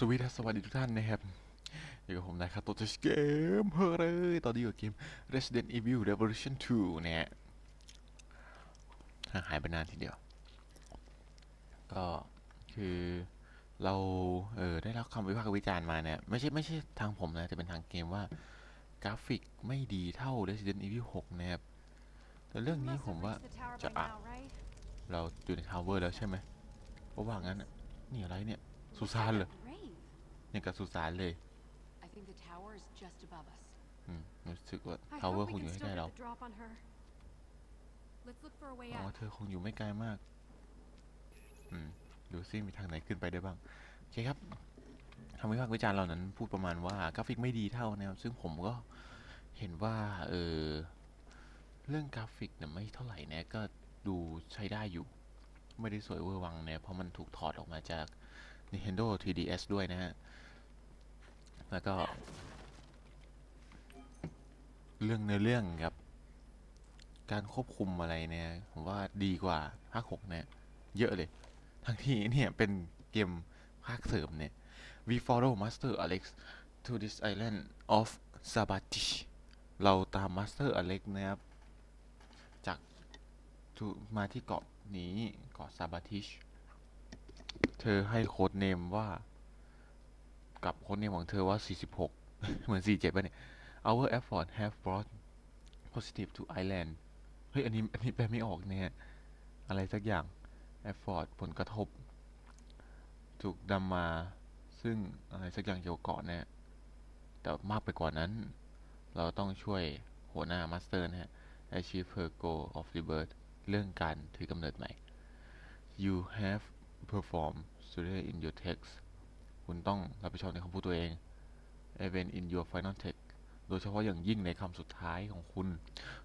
สวีดัสสวัสดีทุกท่านนะครับอยู่กับผมนะครับตัวเกมเฮ้ยตอนนี้อยู่กับเกม Resident Evil Revolution 2 นะฮะห่างหายไปนานทีเดียว ก็คือเราเออได้รับคำวิพากษ์วิจารณ์มาเนี่ย ไม่ใช่ไม่ใช่ทางผมนะ แต่เป็นทางเกมว่ากราฟิกไม่ดีเท่า Resident Evil 6 นะครับ แต่เรื่องนี้ผมว่าจะอะเราอยู่ในทาวเวอร์แล้วใช่ไหมเพราะว่างั้นนี่อะไรเนี่ยสุสานเหรอ อย่างกับสุสานเลย I think the tower is just above us. อืมรู้สึกว่า I ทาวเวอ hope ร์ค we งอยู่ can ให้ still ได้ get เรา the drop on her. Let's look for a way อ๋อ out. เธอคงอยู่ไม่ไกลมาก อืมดูซิมีทางไหนขึ้นไปได้บ้าง โอเคครับคำวิพากษ์วิจารณ์เหล่านั้นพูดประมาณว่ากราฟิกไม่ดีเท่านะครับซึ่งผมก็เห็นว่า เออ เรื่องกราฟิกเนี่ยไม่เท่าไหร่นะก็ดูใช้ได้อยู่ ไม่ได้สวยเวอร์วังเนี่ยเพราะมันถูกถอดออกมาจาก Nintendo 3DS ด้วยนะฮะ แล้วก็ เรื่องเนื้อเรื่องครับ การควบคุมอะไรเนี่ย ผมว่าดีกว่าภาคหกเนี่ย เยอะเลย ทั้งที่เนี่ยเป็นเกมภาคเสริมเนี่ย We follow Master Alex to this island of Sabatish เราตาม Master Alex นะครับ จากมาที่เกาะนี้เกาะ Sabatish เธอให้โค้ดเนมว่า กับค้ดเนมของเธอว่า 46 เหมือน 47ป่ะเนี่ย Our effort have brought positive to island เฮ้ย อันนี้ อันนี้แปลไม่ออกเนี่ย อะไรสักอย่าง effort ผลกระทบ ถูกนำมา ซึ่งอะไรสักอย่างเกี่ยวกับเกาะเนี่ย แต่มากไปกว่านั้น เราต้องช่วยหัวหน้ามาสเตอร์นะฮะ achieve her goal of rebirth เรื่องการถือกำเนิดใหม่ you have performed surrey in your text คุณต้องรับผิดชอบในคำพูดตัวเอง even in your final text โดยเฉพาะอย่างยิ่งในคำสุดท้ายของคุณ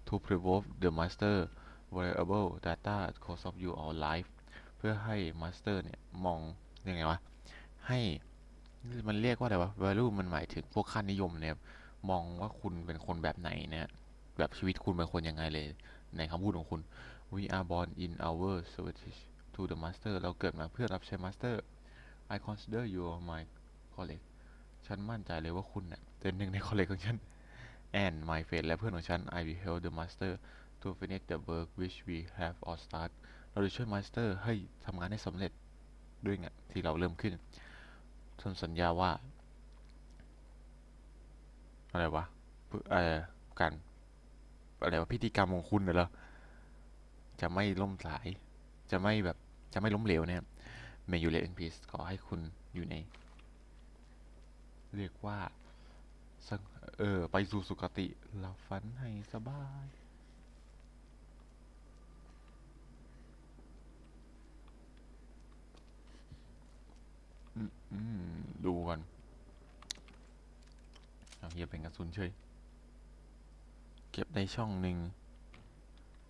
to preserve the master variable data cost of your life เพื่อให้ master เนี่ย มองยังไงวะ ให้มันเรียกว่าอะไรวะ value มันหมายถึงพวกค่านิยมเนี่ยมองว่าคุณเป็นคนแบบไหนเนี่ยแบบชีวิตคุณเป็นคนยังไงเลย ในคำพูดของคุณ we are born in our service to the master เราเกิดมาเพื่อรับใช้ master I consider you my colleague ฉันมั่นใจเลยว่าคุณเน่ยเป็นหนึ่งใน colleague ของฉัน and my friend และเพื่อนของฉัน I will help the master to finish the work which we have all start เราจะช่วย master ให้ทำงานให้สำเร็จด้วยไงที่เราเริ่มขึ้นฉันสัญญาว่า อะไรวะเอ่อการอะไรวะพิธีกรรมของคุณน่ะเหรอจะไม่ล่มสาย จะไม่แบบจะไม่ล้มเหลวเนี่ย May you rest in peace ขอให้คุณอยู่ใน เรียกว่าเออ ไปสู่สุคติหลับฝันให้สบาย ดูกันเอาเฮียเป็นกระสุนเฉย เก็บได้ช่องหนึ่ง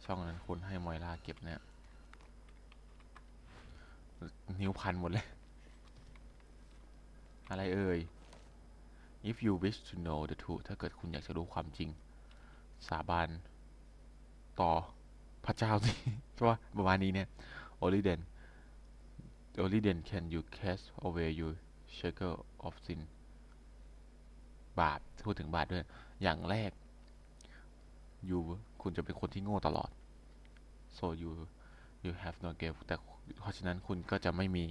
ช่องนั้นคนให้มอยล่าเก็บเนี่ย นิ้วพันหมดเลย อะไรเอ่ย if you wish to know the truth ถ้าเกิดคุณอยากจะรู้ความจริง สาบานต่อพระเจ้าสิเพราะว่าประมาณนี้เนี่ย only then only then can you cast away your shackle of sin บาปพูดถึงบาปด้วย อย่างแรก you คุณจะเป็นคนที่โง่ตลอด so you you have no grave แต่ เพราะฉะนั้นคุณก็จะไม่มี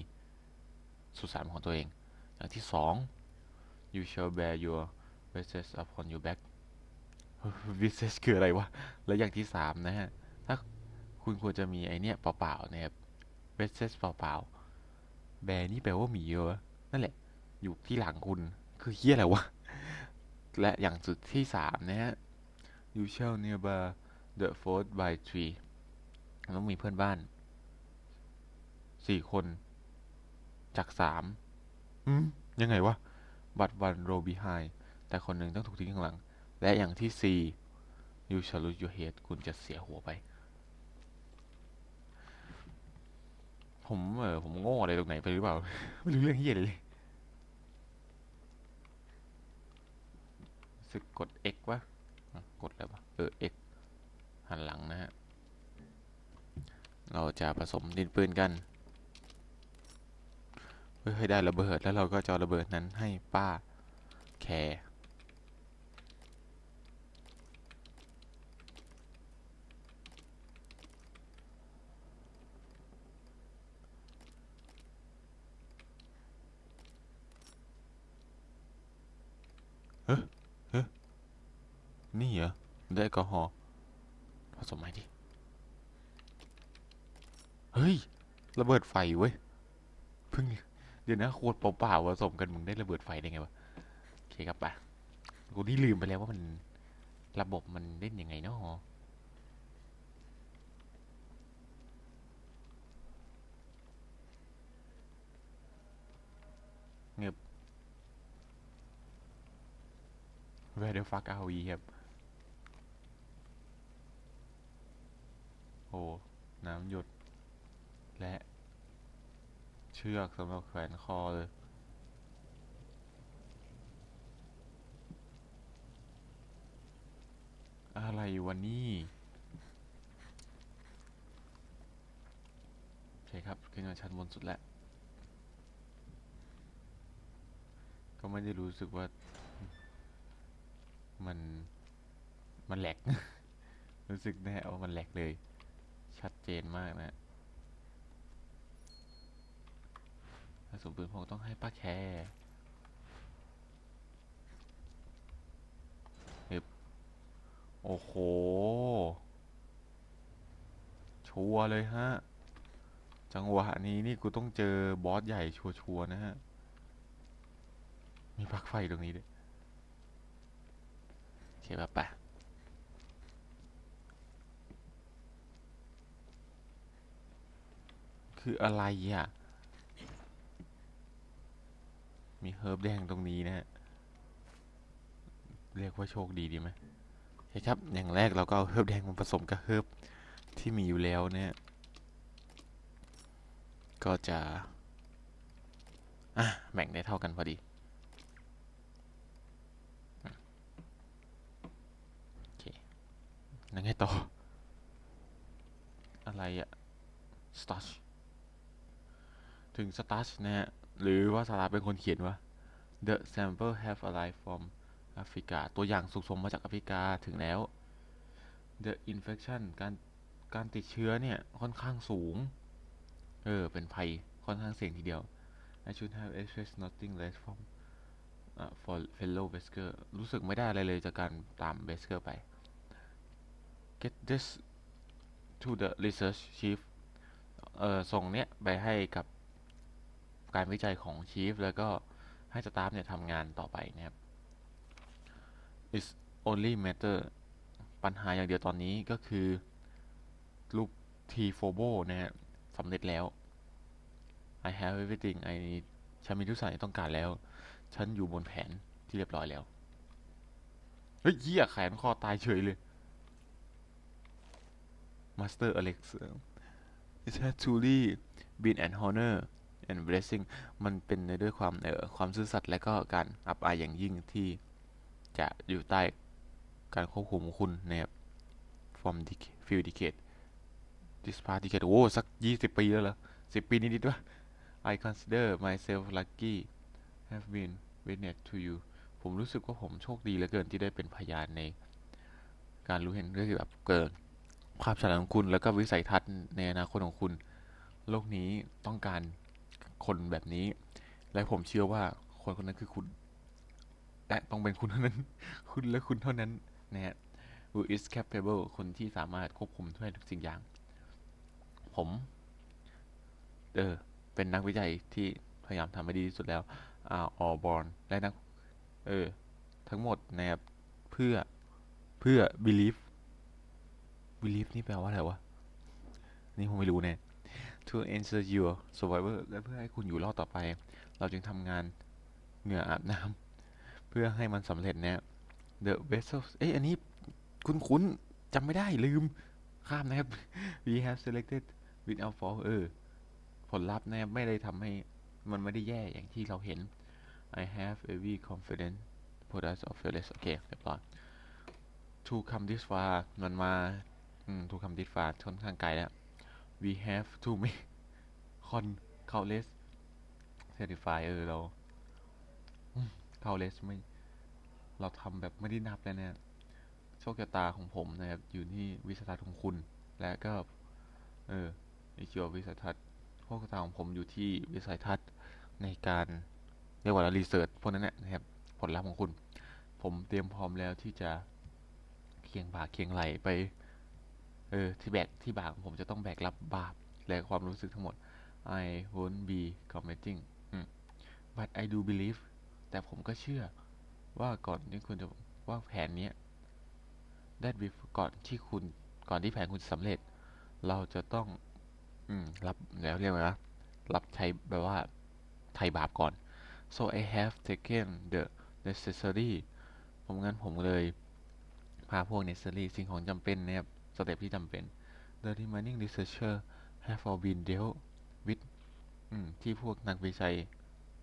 สุสานของตัวเอง อย่างที่สอง you shall bear your wishes upon your back wishes คืออะไรวะ แล้วอย่างที่สามนะฮะ ถ้าคุณควรจะมีไอเนี้ยเปล่าๆนะครับ wishes เปล่าๆ bear นี่แปลว่าหมีเหรอนั่นแหละ อยู่ที่หลังคุณ คือเฮี้ยอะไรวะ และอย่างสุดที่สามนะฮะ you shall nearby the fort by tree ต้องมีเพื่อนบ้าน สี่คน จากสามอืมยังไงวะ บัตวันโรบีไฮแต่คนหนึ่งต้องถูกทิ้งข้างหลัง และอย่างที่สี่ you shall lose your head คุณจะเสียหัวไป ผมเออผมโง่อะไรตรงไหนไปหรือเปล่า ไม่รู้เรื่องเฮียเลยเลยรู้สึกกด X วะอะกดแล้ววะเออ X หันหลังนะฮะ เราจะผสมดินปืนกัน เฮ้ยให้ได้ระเบิดแล้วเราก็จะระเบิดนั้นให้ป้าแคร์เฮ้ยเฮ้ยนี่เหรอได้แอลกอฮอล์ผสมไหมดิ เฮ้ย ระเบิดไฟเว้ยเพิ่ง เดี๋ยวนะขวดเปล่าๆผสมกันมึงได้ระเบิดไฟได้ไงวะโอเคครับไปกูนี่ลืมไปแล้วว่ามันระบบมันเล่นยังไงเนาะเงียบ Where the fuck are we ครับ โอ้ น้ำหยด และ เชือกสำหรับแขวนคอเลยอะไรวะนี่โอเคครับขึ้นมาชั้นบนสุดแล้ว ก็ไม่ได้รู้สึกว่า มัน มันแหลก รู้สึกแน่ว่ามันแหลกเลย ชัดเจนมากนะ ถ้าสมบูรณ์ผมต้องให้ป้าแคร์ฮึบโอ้โห ชัวร์เลยฮะ จังหวะนี้นี่กูต้องเจอบอสใหญ่ชัวร์ๆนะฮะ มีปลั๊กไฟตรงนี้ด้วยโอเคป่ะปะคืออะไรอะ มีเฮิร์บแดงตรงนี้นะฮะ เรียกว่าโชคดีดีไหมโอเครับ อย่างแรกเราก็เอาเฮิร์บแดงมาผสมกับเฮิร์บที่มีอยู่แล้วเนี่ย ก็จะ อะแบ่งได้เท่ากันพอดี โอเคนั่งไงต่อ อะไรอะ starch ถึง starch นะฮะ หรือว่าสาราเป็นคนเขียนว่า the sample have arrived from Africa ตัวอย่างสุกสมมาจากแอฟริกาถึงแล้ว the infection การการติดเชื้อเนี่ย ค่อนข้างสูง เออ เป็นภัยค่อนข้างเสี่ยงทีเดียว I should have expressed nothing less from uh, for fellow Wesker รู้สึกไม่ได้อะไรเลยจากการตาม Wesker ไป get this to the research chief เออส่งเนี้ยไปให้กับ การวิจัยของชีฟแล้วก็ให้สตาฟเนี่ยทำงานต่อไปนะครับ is only matter ปัญหาอย่างเดียวตอนนี้ก็คือรูป T f o b o นะฮะสำเร็จแล้ว I have everything I need ฉันมีทุกสิ่งที่ต้องการแล้ว ฉันอยู่บนแผนที่เรียบร้อยแล้ว เฮ้ยเหี้ยแขนคอตายเฉยเลย Master Alex it has truly been an honor and blessing มันเป็นในด้วยความเอ่อความซื่อสัตย์และก็การอับอายอย่างยิ่งที่จะอยู่ใต้การควบคุมคุณนะครับ from the few decade this past decade โอ้สักยี่สิบปีแล้วเหรอสิบปีนิดๆวะ I consider myself lucky have been witness to you ผมรู้สึกว่าผมโชคดีเหลือเกินที่ได้เป็นพยานในการรู้เห็นเรื่องเกี่ยวกับเกิดความฉลาดของคุณแล้วก็วิสัยทัศน์ในอนาคตของคุณ โลกนี้ต้องการ คนแบบนี้ และผมเชื่อว่าคนคนนั้นคือคุณ และต้องเป็นคุณเท่านั้น คุณและคุณเท่านั้นนะฮะ who is capable คนที่สามารถควบคุมทุกทุกสิ่งอย่าง ผม เออ เป็นนักวิจัยที่พยายามทำให้ดีที่สุดแล้วอ่าออบอลและนัก เออ ทั้งหมดนะครับ เพื่อ เพื่อ believe believe นี่แปลว่าอะไรวะ นี่ผมไม่รู้แน่ to ensure your survival และเพื่อให้คุณอยู่รอดต่อไป เราจึงทำงานเหงื่ออาบน้ำเพื่อให้มันสำเร็จนี่ย the vessel เอ้ยอันนี้คุ้นจำไม่ได้ลืมข้ามนะครับ we have selected without fault เออ ผลลัพธ์นะครับไม่ได้ทำให้มันไม่ได้แย่อย่างที่เราเห็น I have every confidence product of fearless โอเคเรียบร้อย to come this far มันมาอืม to come this far ค่อนข้างไกลแล้ว we have to make con countless เซอร์ติฟายเออเราอืมเข้าเลสไม่ เราทำแบบไม่ได้นับเลยเนี่ยโชคชะตาของผมนะครับ อยู่ที่วิสัยทัศน์ของคุณ และก็ เอออีคิววิสัยทัศน์โชคชะตาของผมอยู่ที่วิสัยทัศน์ในการเรียกว่ารีเสิร์ชพวกนั้นแหละนะครับ ผลลัพธ์ของคุณ ผมเตรียมพร้อมแล้วที่จะเคียงบ่าเคียงไหลไป เออที่แบกที่บาของผมจะต้องแบกรับบาปและความรู้สึกทั้งหมด I won't be committing but I do believe แต่ผมก็เชื่อว่าก่อนที่คุณจะว่าแผนเนี้ย that b e f ก่อนที่คุณก่อนที่แผนคุณสำเร็จ เราจะต้องอืมรับแล้วเรียกว่ารับใช้แบบว่าไถ่บาปก่อน so I have taken the necessary ผมงั้นผมเลยพาพวก necessary สิ่งของจำเป็นนะครับ สเต็ปที่จำเป็น the remaining researcher have all been dealt with ที่พวกนักวิจัย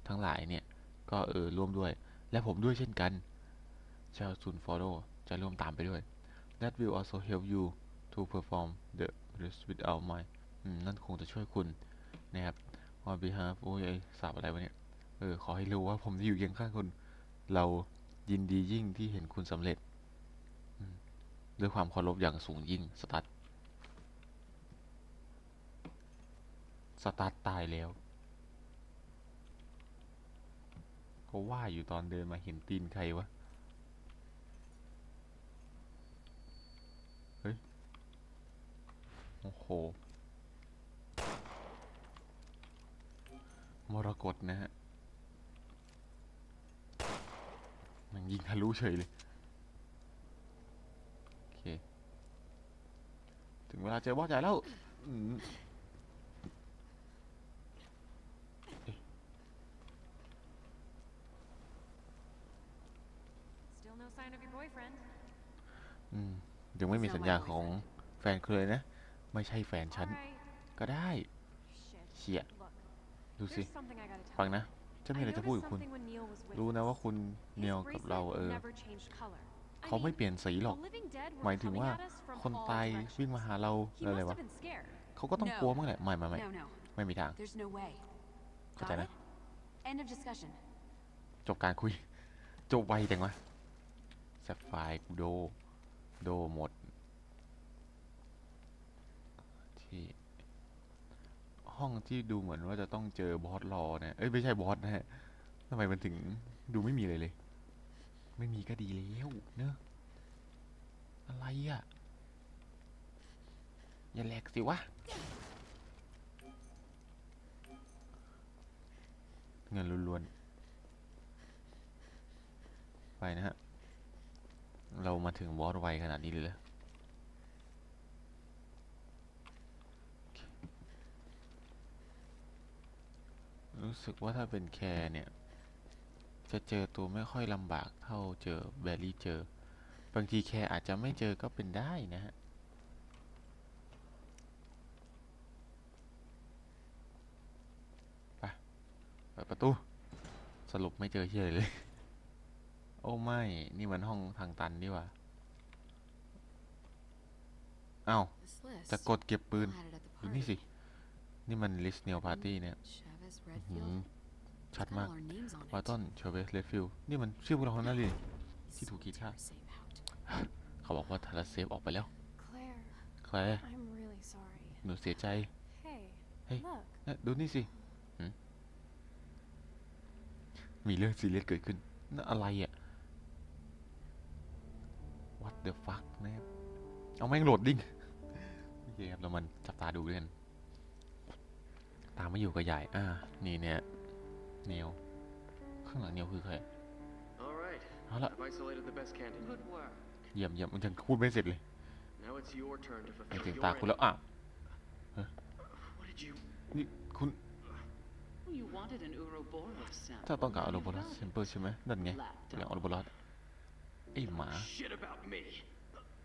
ทั้งหลายเนี่ย ก็เออร่วมด้วย และผมด้วยเช่นกัน shall soon follow จะร่วมตามไปด้วย that will also help you to perform the rest without my นั่นคงจะช่วยคุณนะครับ on behalf โอ้ยไอ้สาบอะไรวะเนี่ย เออ ขอให้รู้ว่าผมจะอยู่เคียงข้างคุณ เรายินดียิ่งที่เห็นคุณสำเร็จ ด้วยความเคารพอย่างสูงยิ่ง สตัดสตาร์ทตายแล้วก็ว่าอยู่ตอนเดินมาเห็นตีนใครวะ เฮ้ย โอ้โห มรกตนะฮะ มันยิงทะลุเฉยเลย โอเค ถึงเวลาเจอบอสใหญ่แล้วอืม Still no sign of your boyfriend. อืมยังไม่มีสัญญาณของแฟนคุณเลยนะ ไม่ใช่แฟนฉัน Alright. ก็ได้ Shit. เชี่ย Look, ดูสิ there's something I gotta tell ฟัง you. นะจะมี I อะไรจะพูดกับ noticed คุณ something when Neil was with รู้ us. นะว่าคุณ His เนียวกับเรา bracelet เออ never changed color. I เขาไม่ mean, เปลี่ยนสีหรอก the living dead หมาย were ถึง coming ว่า at us from คน all ตาย directions. วิ่งมาหาเรา He อะไร must วะ have been scared. เขาก็ต้อง No. กลัวมั้งแหละไม่ไม่ไม่ No, no. ไม่มีทาง There's no way. เข้าใจ Got นะ it? End of discussion. จบการคุย จบไวจังวะแซฟไฟร์กูโด โดหมด ที่ ห้องที่ดูเหมือนว่าจะต้องเจอบอสรอเนี่ย เอ้ย ไม่ใช่บอสนะฮะทำไมมันถึงดูไม่มีเลยเลย ไม่มีก็ดีแล้วเนอะอะไรอะ อย่าแหลกสิวะ เงินล้วนๆ ไปนะฮะ เรามาถึงบอสไวขนาดนี้เลยเหรอรู้สึกว่าถ้าเป็นแคร์เนี่ย จะเจอตัวไม่ค่อยลำบากเท่าเจอแบรี่เจอ บางทีแคร์อาจจะไม่เจอก็เป็นได้นะฮะไปเปิดประตู สรุปไม่เจอเฮียอะไรเลย โอ้ไม่ นี่มันห้องทางตันนี่หว่าอ้าว This list. จะกดเก็บปืน We'll add it at the ดูนี่ party. สิ นี่มันลิสเนียลปาร์ตี้เนี่ย ชัด Got มาก all our names on วา it. ตันเชเวสเลดฟิลนี่มันชื่อพวกเราทั้งนั้นเลย These ที่ถูกคิดฆ่า soldiers are safe out. เขาบอกว่าทาราเซฟออกไปแล้ว Claire, ใคร I'm really sorry. หนูเสียใจ Hey, Hey. look. เอ๊ะดูนี่สิหืมมีเรื่องซีเรียสเกิดขึ้นนั่นอะไรอะ what the fuck นะครับเอาแม่งโหลดดิ้งโอเคครับเรามันจับตาดูด้วยกัน ตามไม่อยู่กับใหญ่ อ่า นี่เนี่ย เนียวข้างหลังเนียวคือใคร All right. เอาละ I've isolated the best candidate. Good work. เยี่ยมเยี่ยมมันยังพูดไม่เสร็จเลย Now it's your turn to ไป fulfill ถึง your ตาคุณแล้ว end. อะ What did you? นี่คุณ You wanted an Ouroboros sample. ถ้าต้องการอ and โร you've บอลัส got เซ it. มเปิลใช่ไหมนั่นไงเรื่องอโรบอลัสไอ้หมา Shit about me.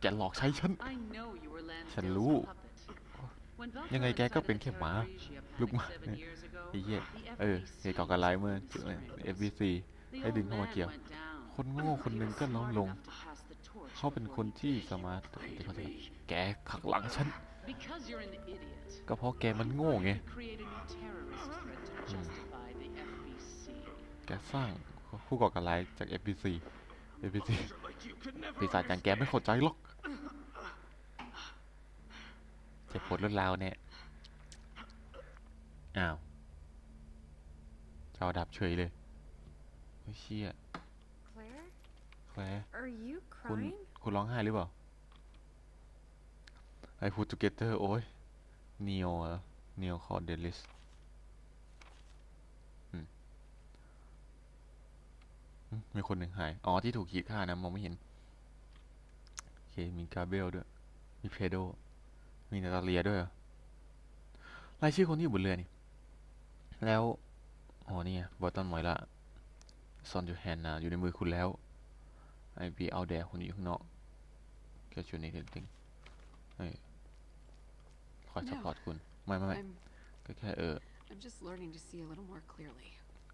แกหลอกใช้ฉัน I know you were ฉัน Lansdale's รู้ puppet. When Velcro ยังไงแกก็เป็นแค่หมา ลูกหมาไอ้เหี้ยเออเหตุก่อการร้ายเมื่อฟบีซีให้ดึงเข้ามาเกี่ยว คนโง่คนหนึ่งก็ล้มลง เขาเป็นคนที่สามารถแกขักหลังฉัน ก็เพราะแกมันโง่ไง แกสร้างผู้ก่อการร้ายจาก FBC FBC ปีศาจอย่างแกไม่เข้าใจหรอก เจ็บปวดรุนแรงเนี่ย อ้าวจอดับเฉยเลยโอ้ยเชี่ย Claire? แคลร์ Are you คุณ crying? คุณร้องไห้หรือเปล่า I put together โอ้ย Neo เหรอ Neo Cordelis อืมอืมมีคนหนึ่งหาย อ๋อ ที่ถูกขีดค่านะ มองไม่เห็น โอเค มีกาเบลด้วย มีเพโด มีนาตาเลียด้วยเหรอรายชื่อคนที่อยู่บนเรือนี่ แล้วอ๋อนี่บอตตันมอยละซอนจูแฮนนะอยู่ในมือคุณแล้วไอบีเอาแดคุณอยู่ข้างนอกแค่ชวนนี้เ ting เฮ้ยคอย No. support คุณ ไม่ไม่ไม่ I'm ก็แค่เออ I'm just learning to see a little more clearly.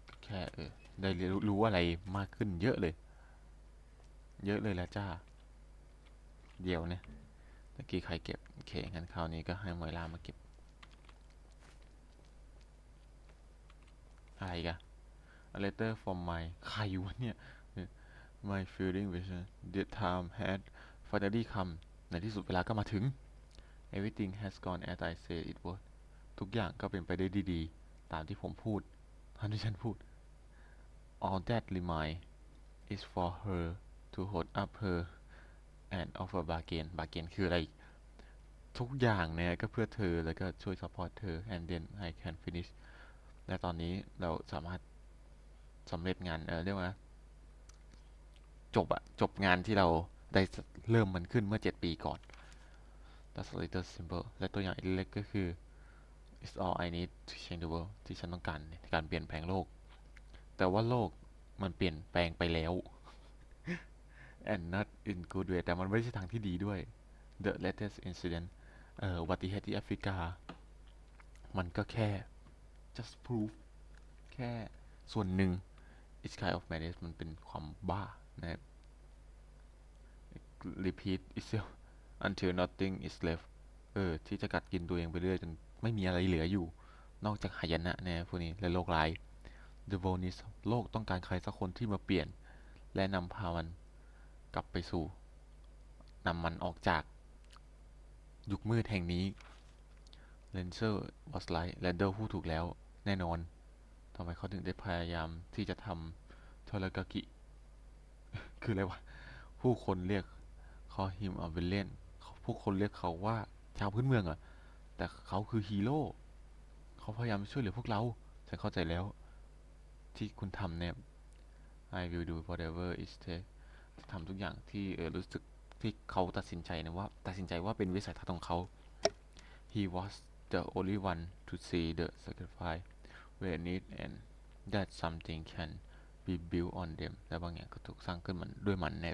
ก็แค่เออ ได้เรียนรู้รู้อะไรมากขึ้นเยอะเลย เยอะเลยแหละจ้า เดี๋ยวเนี่ย ตะกี้ใครเก็บโอเคงั้นคราวนี้ก็ให้ Moira มาเก็บอะไรกัน A letter from my ใครวะเนี่ย My feeling vision the time had finally come ในที่สุดเวลาก็มาถึง Everything has gone as I said it would ทุกอย่างก็เป็นไปได้ดีๆ ตามที่ผมพูดตามที่ฉันพูด All that remains is for her to hold up her and offer bargain bargain คืออะไร ทุกอย่างเนี่ยก็เพื่อเธอแล้วก็ช่วย support เธอ and then I can finish และตอนนี้เราสามารถสำเร็จงานเออเรียกว่า จบอะจบงานที่เราได้เริ่มมันขึ้นเมื่อ 7 ปีก่อน That's a little simple และตัวอย่างเล็กก็คือ It's all I need to change the world ที่ฉันต้องการในการเปลี่ยนแปลงโลก แต่ว่าโลกมันเปลี่ยนแปลงไปแล้ว and not in good way แต่มันไม่ใช่ทางที่ดีด้วย The latest incident เอ่ออุบัติเหตุที่แอฟริกา มันก็แค่ just proof แค่ส่วนหนึ่ง It's kind of madness มันเป็นความบ้านะครับ repeat itself until nothing is left เออ ที่จะกัดกินตัวเองไปเรื่อยจนไม่มีอะไรเหลืออยู่ นอกจากหายนะนี่ยพวกนี้และโรคร้าย The v o l n i s โลกต้องการใครสักคนที่มาเปลี่ยน และนำพามัน กลับไปสู่นำมันออกจาก ยุคมืดแห่งนี้ l a n c e r was right แลนเดอร์พูดถูกแล้วแน่นอนทำไมเขาถึงได้พยายามที่จะทำโทรกากิ คืออะไรวะ ผู้คนเรียกเขา him a villain ผู้คนเรียกเขาว่าชาวพื้นเมืองอะแต่เขาคือฮีโร่เขาพยายามช่วยเหลือพวกเรา ฉันเข้าใจแล้ว ที่คุณทำเนี่ย I will do whatever it takes ทำทุกอย่างที่เออรู้สึกที่เขาตัดสินใจนะว่า ตัดสินใจว่าเป็นวิสัยทัศน์ของเขา He was the only one to see the sacrifice w e r e need and that something can be built on them และบางอย่างก็ถูกสร้างขึ้นมันด้วยมันแน่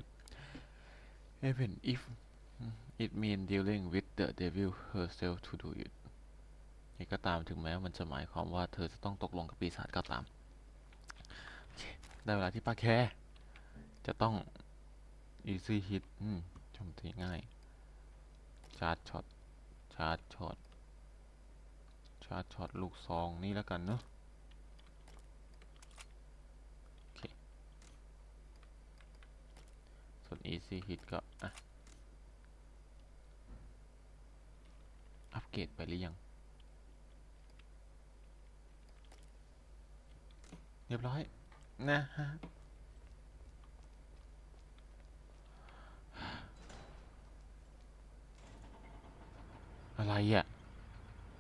even if it means dealing with the devil herself to do it นี่ก็ตามถึงแม้มันจะหมายความว่าเธอจะต้องตกลงกับปีศาจก็ตาม ได้เวลาที่ป้าแคจะต้อง easy hit อืมโจมตีง่าย charge shot charge shot charge shot ลูกซองนี่แล้วกันเนอะโอเคส่วน easy hit ก็ อะ อัปเกรดไปหรือยัง เรียบร้อย นะฮะ อะไรอะ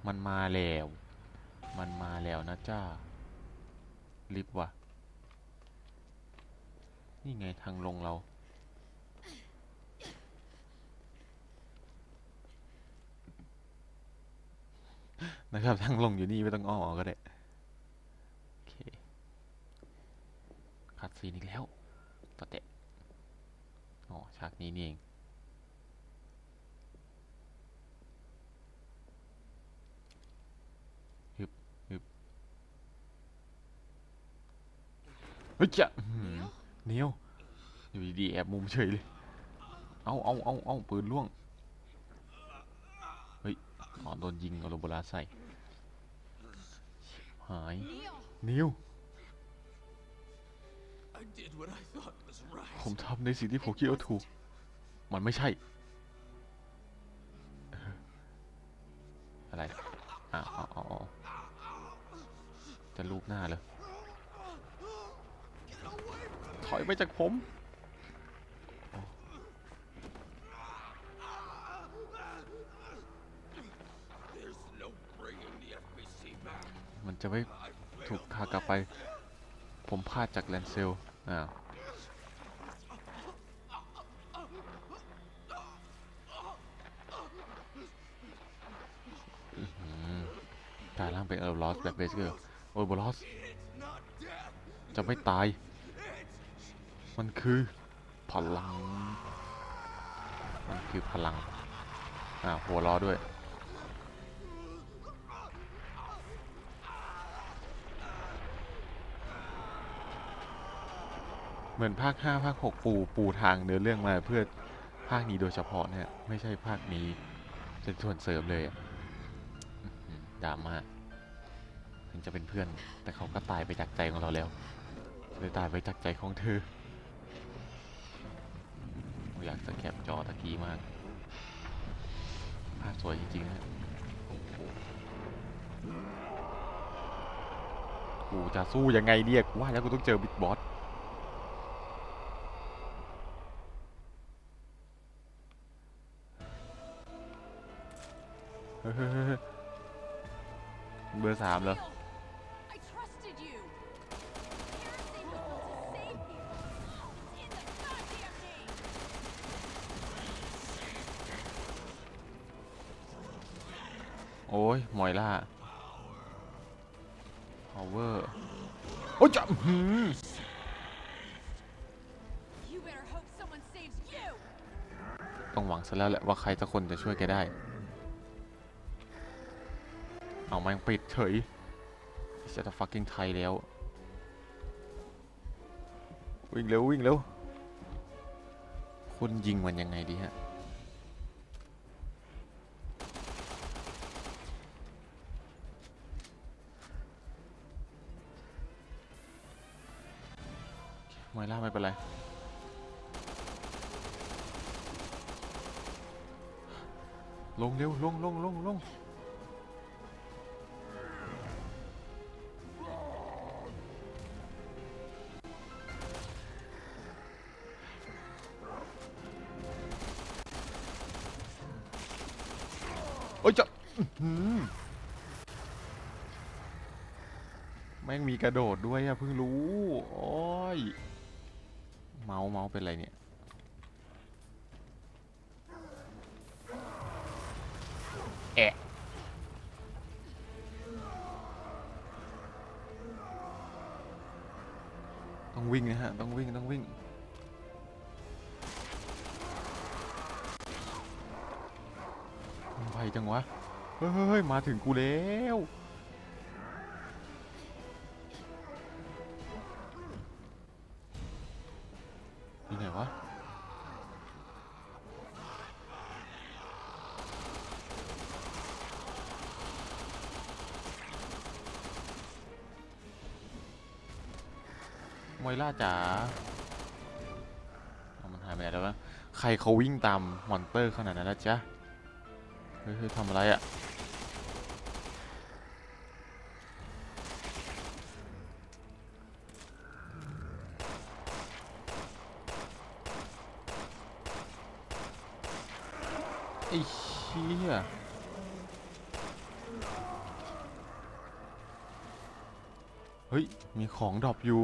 มันมาแล้ว มันมาแล้วนะจ้า ลิฟต์ว่ะ นี่ไงทางลงเรา นะครับ ทางลงอยู่นี่ไม่ต้องอ้อมก็ได้ โอเคคัดซีนอีกแล้วต่อเตะอ๋อ ฉากนี้นี่เอง ฮึบฮึบ เฮ้ยจะอื้อหือ Neil? เนียวอยู่ดีๆแอบมุมเฉยเลย เอาเอาเอาเอาปืนล่วง เฮ้ยอ๋อโดนยิงเอาโรโบลาใส่ชิบหาย Neil! นิว did what I thought was right. ผมทำในสิ่งที่ผมคิดว่าถูก มันไม่ใช่เอออะไรอะอ๋ออ๋ออ๋อจะรูปหน้าเลย ถอยไปจากผม มันจะไม่ถูกพากลับไป ผมพลาดจากแลนเซลอ้าวกลายร่างเป็นเออร์ลอสแบบเบสเกอร์โอ้ยบอลอสจะไม่ตาย มันคือพลัง มันคือพลัง อ่าหัวล้อด้วย เหมือนภาค 5 ภาค 6 ปูปูทางเนื้อเรื่องมาเพื่อภาคนี้โดยเฉพาะเนี่ย ไม่ใช่ภาคนี้เป็นส่วนเสริมเลยดราม่าถึงจะเป็นเพื่อน แต่เขาก็ตายไปจากใจของเราแล้วเลยตายไปจากใจของเธอ อยากจะแคปจอตะกี้มาก ภาพสวยจริงๆนะกูจะสู้ยังไงเนี่ยกูว่าแล้วกูต้องเจอบิ๊กบอส โอ้ยมอยล่า power โอ้ยจะอื้อหือ You better hope someone saves you. ต้องหวังซะแล้วแหละว่าใครสักคนจะช่วยแกได้ เอาแม่งปิดเฉยจะจะ fucking ไทยแล้ว วิ่งเร็ววิ่งเร็วคุณยิงมันยังไงดีฮะ ล่าไม่เป็นไร ลงเร็ว ลงลงลงลงโอ้ยจะแม่งมีกระโดดด้วยอะเพิ่งรู้ โอ้ย เมาส์เมาส์เป็นไรเนี่ยแอะต้องวิ่งนะฮะ ต้องวิ่ง ต้องวิ่งมันไวจังวะเฮ้ยเฮ้ยเฮ้ย มาถึงกูแล้ว จ๋ามันหายไปไหนแล้ววะใครเขาวิ่งตาม monster ขนาดนั้นแล้วจ๊ะเฮ้ยเฮ้ยทำอะไรอะ่ะไอ้เชี่ยเฮ้ย มีของ drop อยู่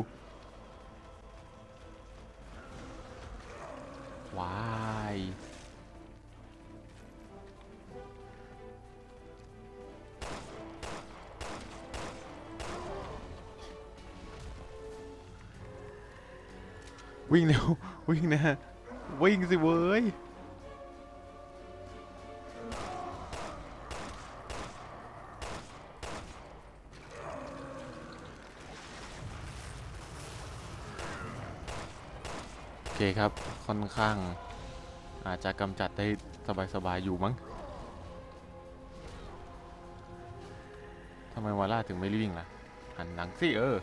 วิ่งนะวิ่งสิเว้ยโอเคครับค่อนข้าง อาจจะกำจัดได้สบายๆอยู่มั้งทำไมวาร่าถึงไม่วิ่งล่ะหันหลังสิเออ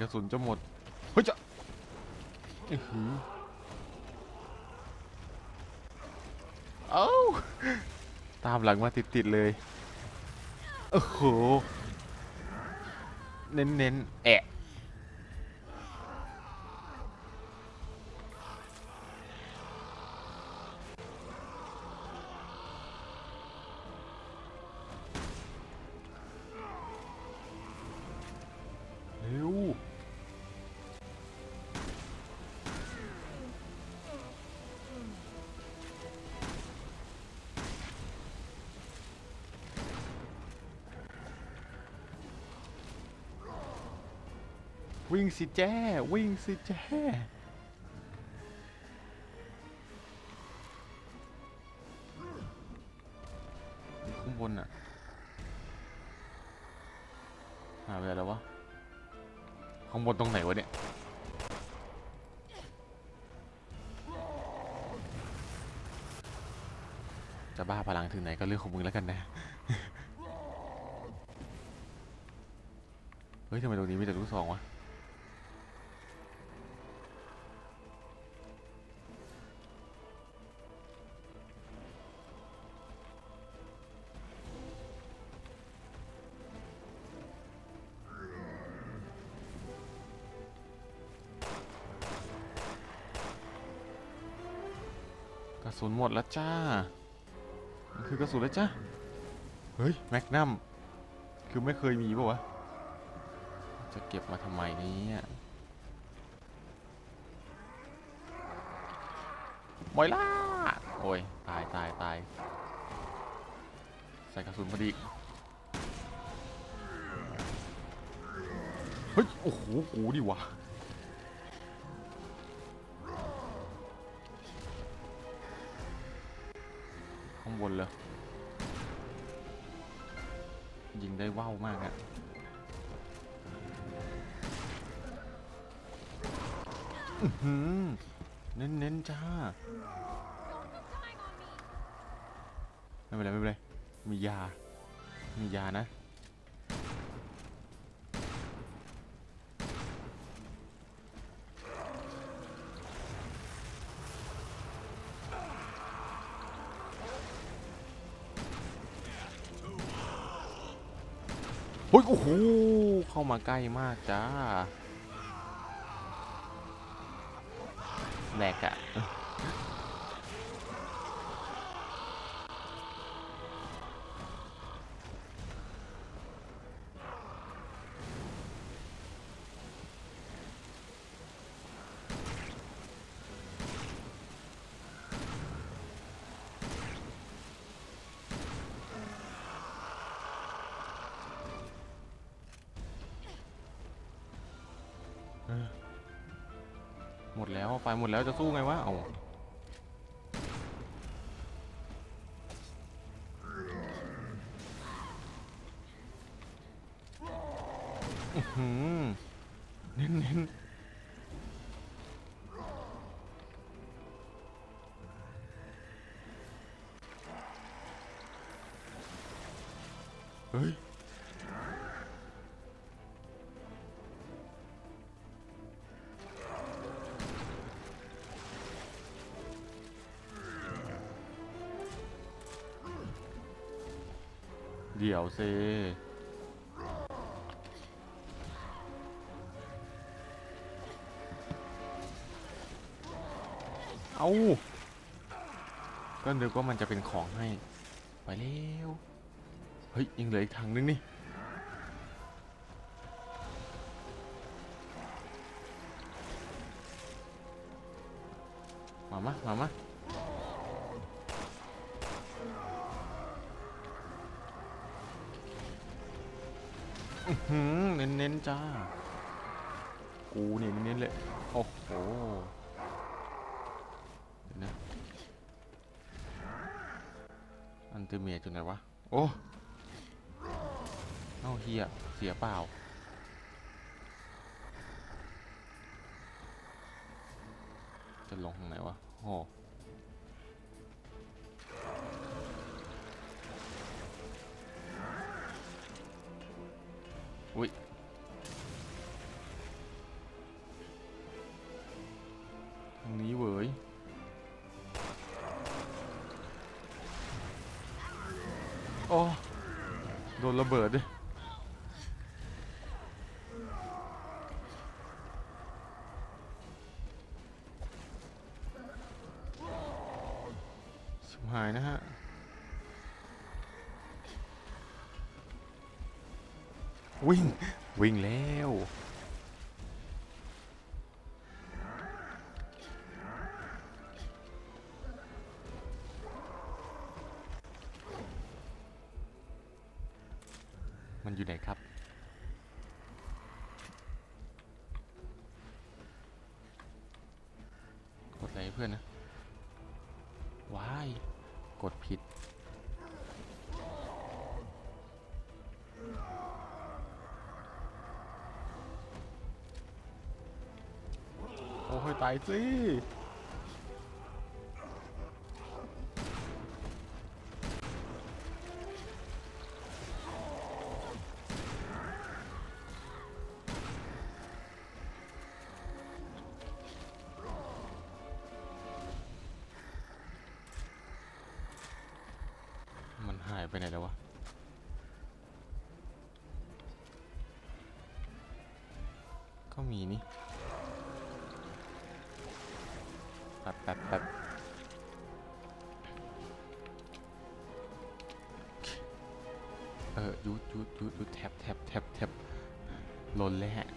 กระสุนจะหมด เฮ้ยจะอื้หือเอ้าตามหลังมาติดๆเลย โอ้โห เน้นๆ แอะ สิแจ้ วิ่งสิแจ้ ข้างบนอะหาไปแล้ววะ ข้างบนตรงไหนวะเนี่ยจะบ้าพลังถึงไหนก็เรื่องของมึงแล้วกันนะ เฮ้ยทำไมตรงนี้มีแต่ลูกซองวะ สุนหมดแล้วจ้า มันคือกระสุนแล้วจ้าเฮ้ย แมกนัม คือไม่เคยมีปะวะ จะเก็บมาทำไมเนี่ยมอยล่า โอ้ย ตายตายตายใส่กระสุนพอดี เฮ้ย โอ้โห กูดิวะางบนเลยยิงได้ว่าวมากอะเน้นเน้นจ้า ไม่เป็นไรไม่เป็นไร มียา มียานะ ฮ้ยโอ้โหเข้ามาใกล้มากจ้าแหลกอะ มดแล้วไฟหมดแล้วจะสู้ไงวะเอาอื้อหือเน้นเน้น เดี๋ยวเอาก็นึกว่ามันจะเป็นของให้ ไปเร็ว เฮ้ย ยังเหลืออีกทางนึงนี่ มามะมามะ เน้นๆจ้า กูเนี่ยเน้นๆเลย โอ้โหเดี๋ยวนะ อันเตอร์เมียจุดไหนวะ โอ้ เอ้าเฮียเสียเปล่าจะลงทางไหนวะ โอ้ หายนะฮะวิ่ง วิ่งแล้วายสิมันหายไปไหนแล้ววะ ก็มีนี่ แป๊บแป๊บแป๊บเออยุดยุดยุดยุดแท็บแท็บแท็บแท็บหล่นเลยฮะ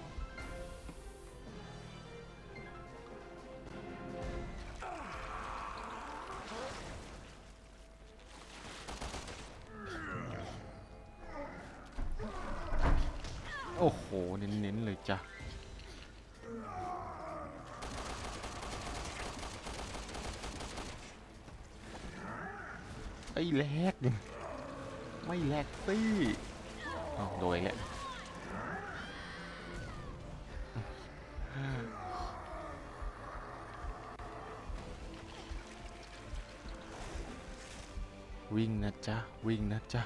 จ๊ะ วิ่งนะจ๊ะ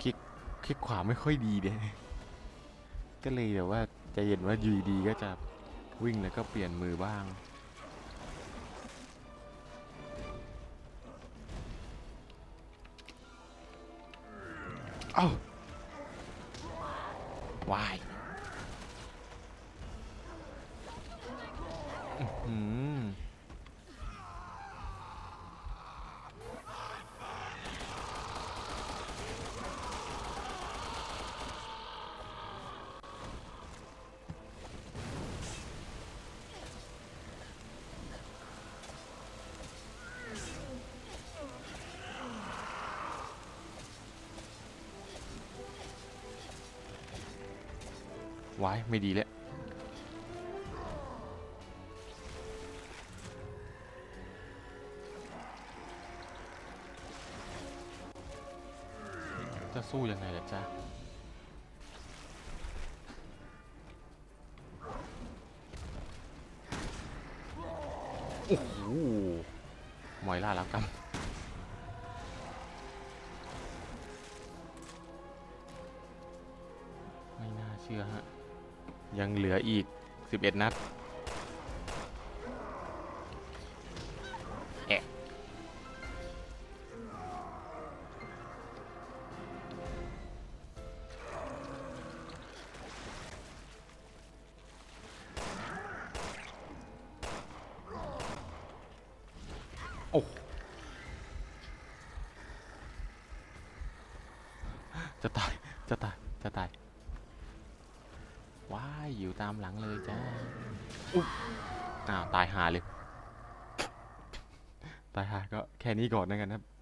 คลิก คลิกขวาไม่ค่อยดีเด้ก็เลยแบบว่าใจเย็นว่าอยู่ดีๆก็จะวิ่งแล้วก็เปลี่ยนมือบ้างเอ้า วาย ไม่ดีแล้วจะสู้ยังไงล่ะจ๊ะโอ้โหมอยล่าแล้วกัน ยังเหลืออีก 11 นัด นี้ก่อนนะครับ